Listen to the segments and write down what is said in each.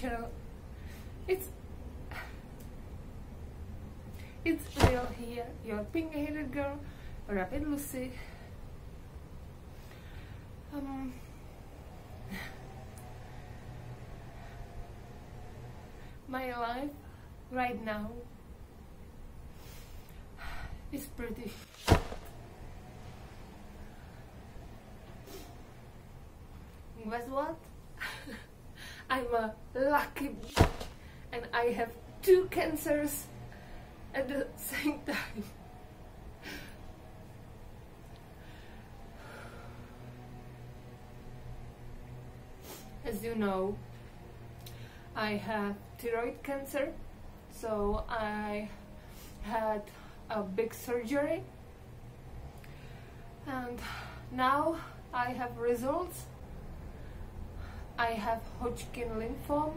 channel it's it's real here your pink haired girl Rabbit lucy. Um my life right now is pretty guess what I'm a lucky and I have two cancers at the same time. As you know, I have thyroid cancer, so I had a big surgery and now I have results I have Hodgkin lymphoma,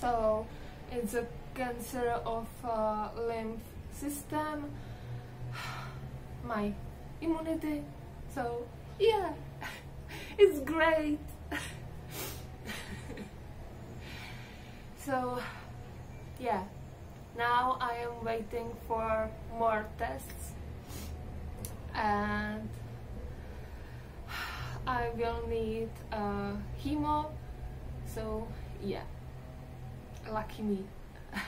so it's a cancer of uh, lymph system, my immunity, so yeah, it's great. so yeah, now I am waiting for more tests and I will need uh, hemo. So yeah. Lucky me.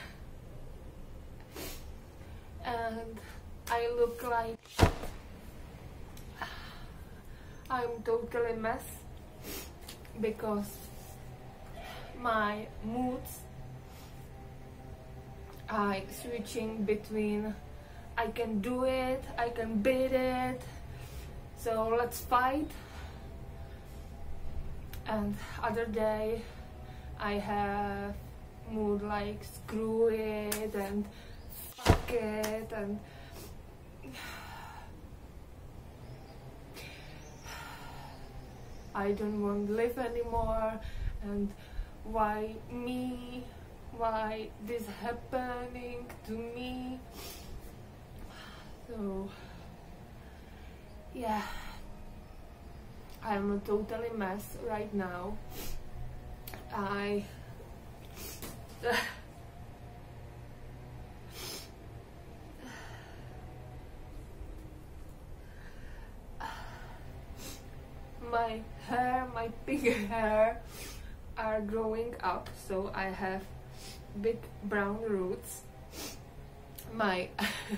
And I look like I'm totally mess because my moods I switching between I can do it, I can beat it, so let's fight and other day I have mood like screw it and fuck it and I don't want to live anymore. And why me? Why this happening to me? So yeah I'm a totally mess right now. I my hair, my pink hair are growing up so I have big brown roots. My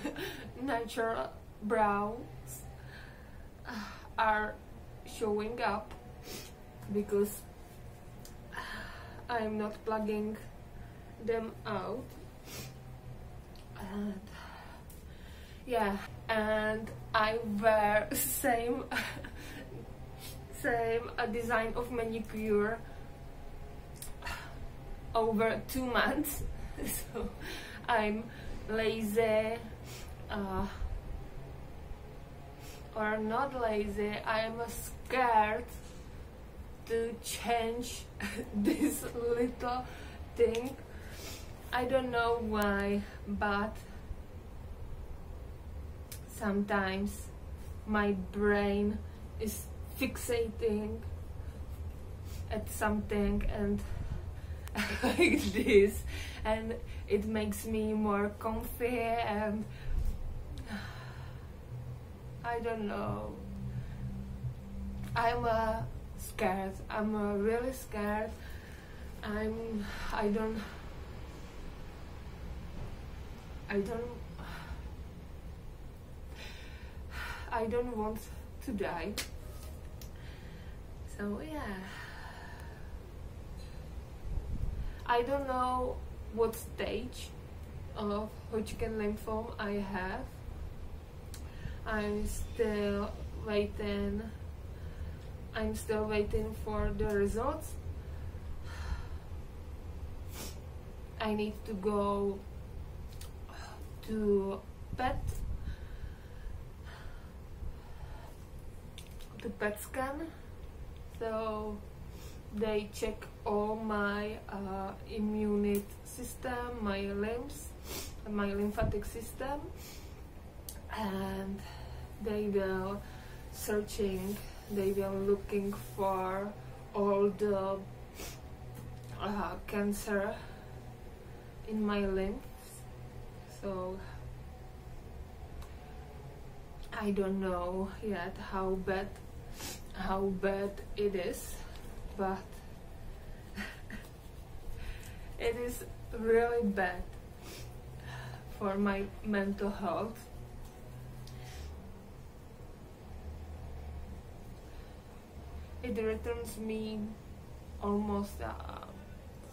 natural brows uh, are showing up because I'm not plugging them out. And yeah and I wear same same a design of manicure over two months. So I'm lazy uh, or not lazy I'm scared to change this little thing. I don't know why but sometimes my brain is fixating at something and like this and it makes me more comfy and I don't know. I'm uh, scared. I'm uh, really scared. I'm. I don't. I don't. I don't want to die. So yeah. I don't know what stage of Hodgkin lymphoma I have I'm still waiting. I'm still waiting for the results. I need to go to PET. To PET scan. So they check all my uh, immune system my limbs my lymphatic system and they will searching they will looking for all the uh, cancer in my lymphs so I don't know yet how bad how bad it is but it is really bad for my mental health it returns me almost uh,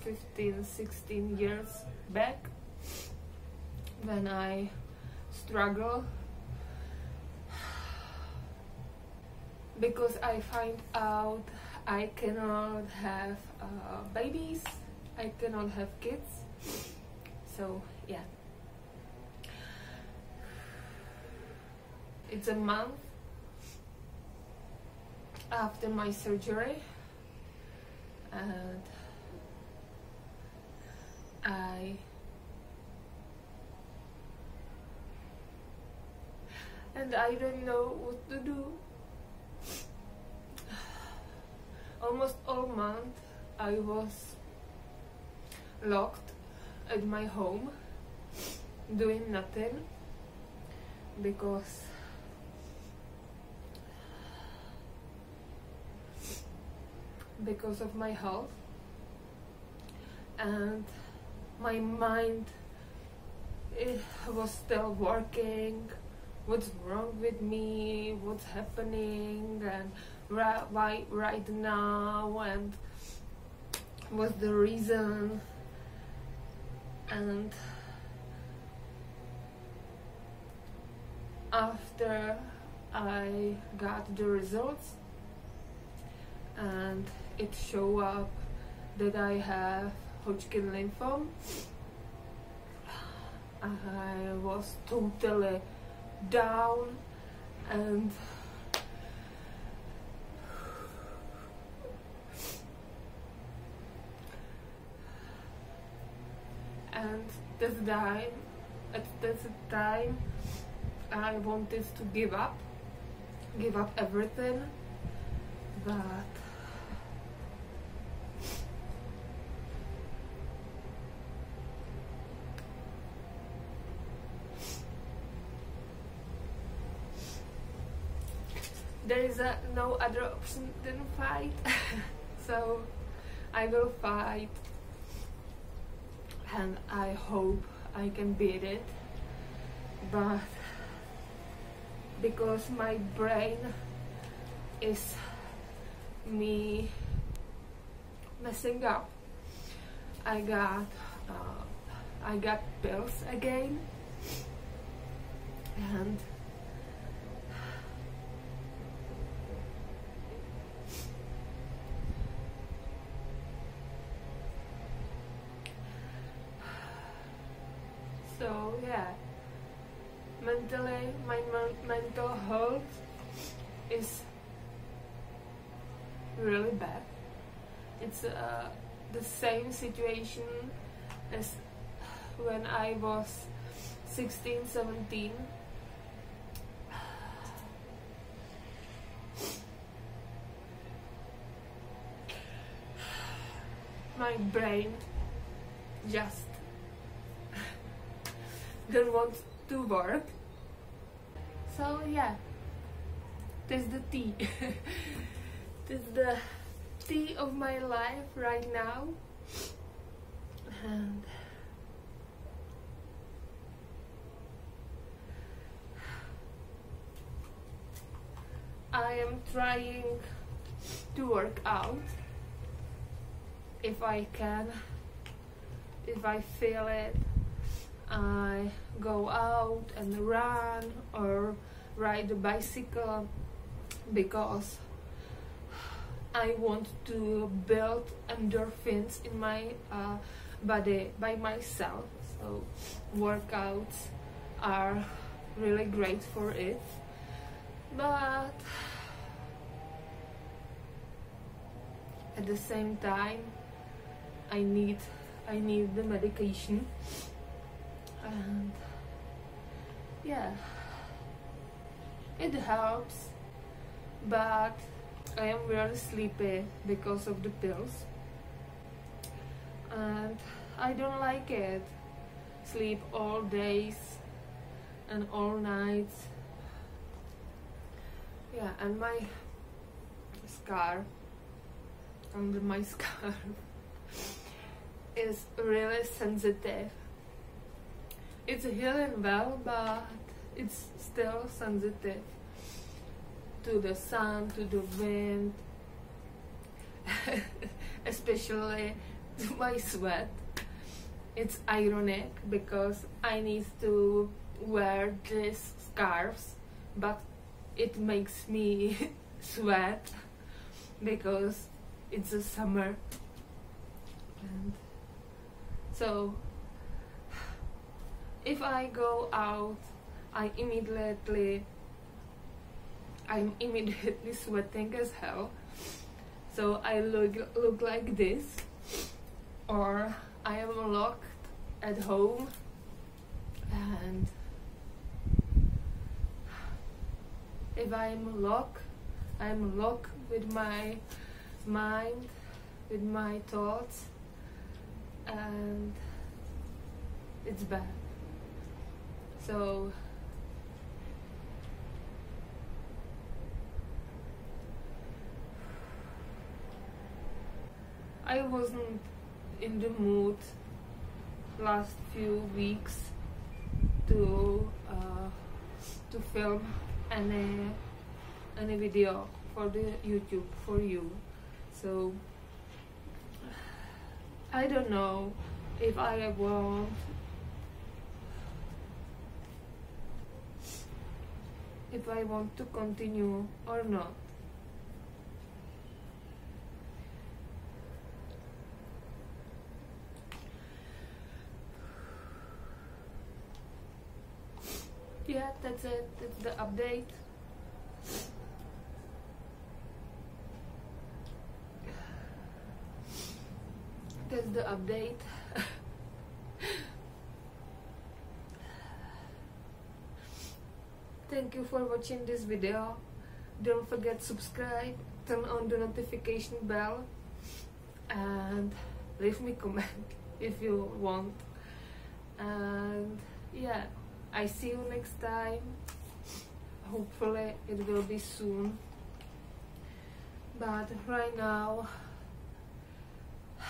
15 16 years back when I struggle because I find out I cannot have uh, babies, I cannot have kids. So, yeah. It's a month after my surgery, and I and I don't know what to do. Almost all month I was locked at my home doing nothing because because of my health. And my mind it was still working. What's wrong with me? What's happening? And why right now? And what's the reason? And after I got the results and it showed up that I have Hodgkin lymphoma. I was totally down and and this time at this time I wanted to give up give up everything but there is a, no other option than fight. So I will fight. And I hope I can beat it. But because my brain is me messing up I got uh, I got pills again. And so yeah mentally my mental health is really bad. It's uh, the same situation as when I was 16 17 my brain just don't want to work. So yeah, this is the tea. this is the tea of my life right now. And I am trying to work out if I can, if I feel it I go out and run or ride a bicycle because I want to build endorphins in my uh, body by myself. So workouts are really great for it. But at the same time I need I need the medication and yeah it helps but I am very sleepy because of the pills and I don't like it. Sleep all days and all nights. Yeah, and my scar under my scarf is really sensitive. It's healing well, but it's still sensitive to the sun, to the wind, especially to my sweat. It's ironic because I need to wear these scarves, but it makes me sweat because it's a summer. And so if I go out, I immediately I'm immediately sweating as hell. So I look look like this. Or I am locked at home. And if I'm locked I'm locked with my mind with my thoughts. And it's bad so I wasn't in the mood last few weeks to uh, to film any any video for the YouTube for you. So I don't know if I want if I want to continue or not. Yeah, that's it. That's the update. That's the update. Thank you for watching this video. Don't forget subscribe, turn on the notification bell and leave me comment if you want. And yeah, I see you next time. Hopefully it will be soon. But right now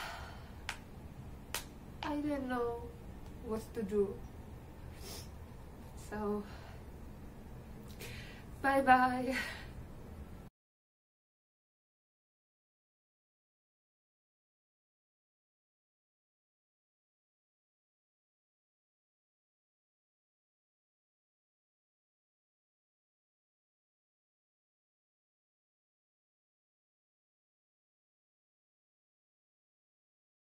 I don't know what to do. So Bye bye.